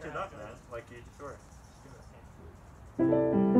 change it up, man. Like you, sure.